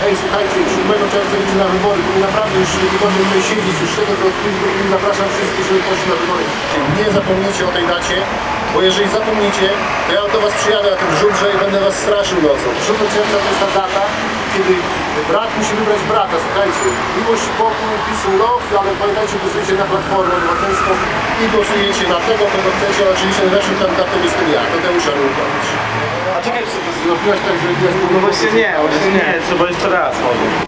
hej, słuchajcie, 7 czerwca idzie na wybory, to naprawdę już nie wygodnie tutaj siedzieć, już tego to zapraszam wszystkich, żeby poszli na wybory. Nie zapomnijcie o tej dacie, bo jeżeli zapomnicie, to ja do was przyjadę na tym żubrze i będę was straszył nocą. 7 czerwca to jest ta data, kiedy brat musi wybrać brata, słuchajcie. Miłość, pokój, peace and love, ale pamiętajcie, głosujcie na Platformę Obywatelską i głosujecie na tego, kogo chcecie, oczywiście najlepszym kandydatem jestem ja, Tadeusz Arłukowicz. A czekaj, Ну, также... Ну, высиняется быстро, смотри.